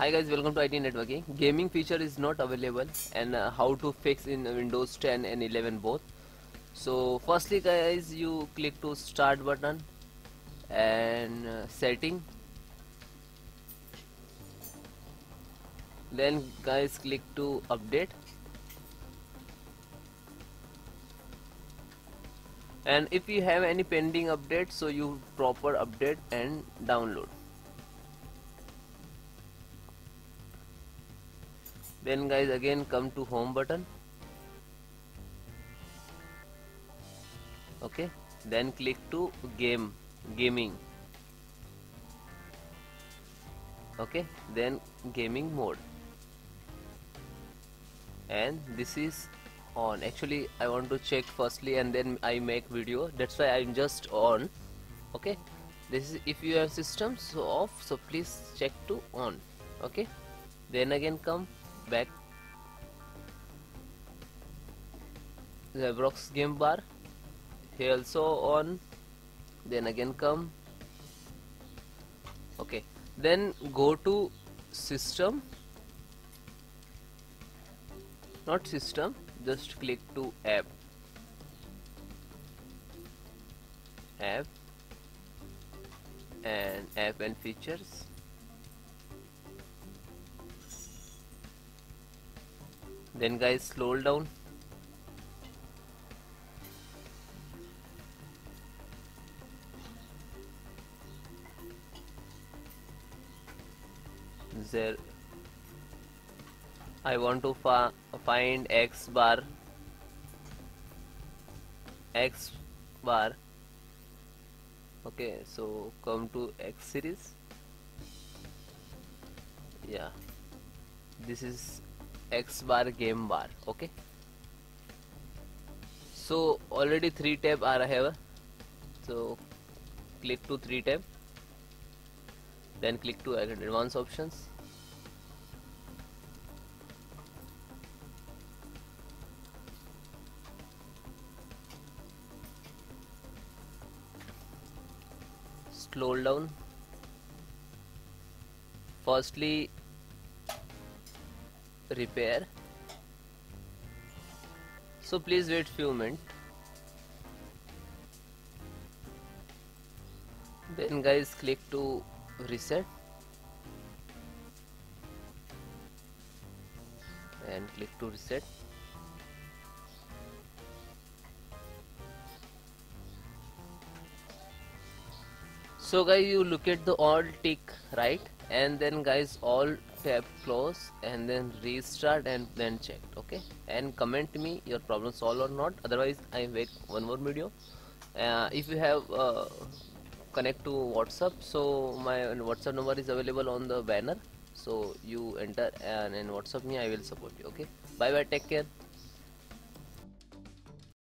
Hi guys, welcome to IT Networking. Gaming feature is not available and uh, how to fix in Windows 10 and 11 both. So firstly guys, you click to start button and uh, setting. Then guys click to update. And if you have any pending update, so you proper update and download. Then guys again come to home button. Okay. Then click to game gaming. Okay. Then gaming mode. And this is on. Actually I want to check firstly and then I make video. That's why I'm just on. Okay. This is if you have system so off. So please check to on. Okay. Then again come back. The Xbox game bar. Here also on. Then again come. Okay. Then go to system. Not system. Just click to app. App. And app and features then guys slow down. There I want to find X bar. X bar. Okay so come to X series. Yeah. This is X bar game bar okay so already three tab आ रहा है वह। So click to three tab then click to advance option slow down firstly repair. So please wait few minutes. Then guys click to reset. And click to reset. So guys you look at the all tick right? And then guys all tab close and then restart and then check okay? And comment me your problem solved or not. Otherwise I make one more video. Uh, if you have uh, connect to whatsapp so my whatsapp number is available on the banner. So you enter and in whatsapp me I will support you okay? Bye bye take care